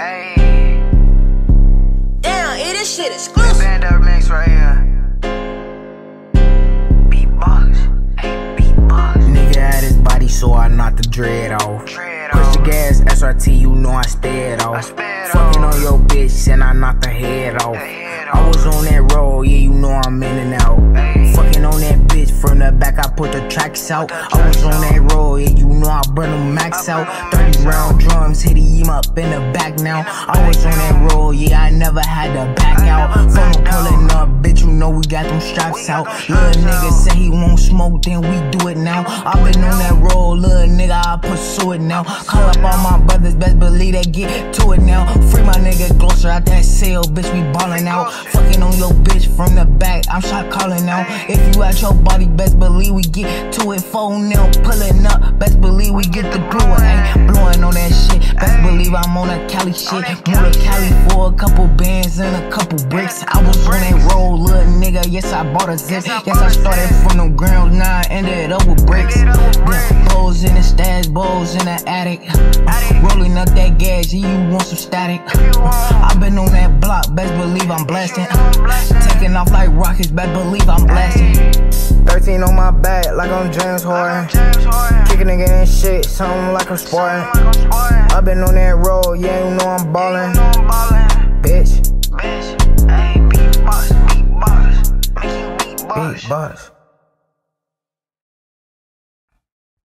Hey. Damn, it this shit exclusive. Band up mix right here. Beatbox. Hey, beatbox. Nigga had his body, so I knocked the dread off. Dread Push the gas, SRT, you know I sped off. sped Fucking off. on your bitch, and I knocked her head off. head I was on that road, yeah, you know I'm in and tracks out. I was on that road, yeah, you know I burn them max out. 30 round drums, hit him up in the back now. I was on that road, yeah, I never had to back out. Phone pulling up, bitch, you know we got them straps out. Little nigga say he won't smoke, then we do it now. I been on that road, little nigga, I pursue it now. Call up all my brothers, best believe they get to it now. Free my nigga closer out that cell, bitch, we ballin' out. Fucking on your bitch from the back, I'm shot calling out. If you at your body, best believe we get to it. Phone now, pulling up, best believe we get the blue one. Ain't blowing on that shit, best believe I'm on that Cali shit. Moved to Cali for a couple bands and a couple bricks. I was on that road, little nigga, yes, I bought a zip. Yes, I started from the ground, now I ended up with bricks. Then Bowls in the stash, bowls in the attic. Rolling up that gas, yeah, you want some static. i been on that block, best believe I'm blasting. Taking off like rockets, best believe I'm blasting. 13 on my back, like I'm James Harden. James Harden. Kick a nigga in shit, something like I'm sporting. I'm been on that road, yeah, you know I'm ballin'. know I'm ballin'. Bitch, Bitch. Hey, beatbox, beatbox. Make you beatbox. big boss.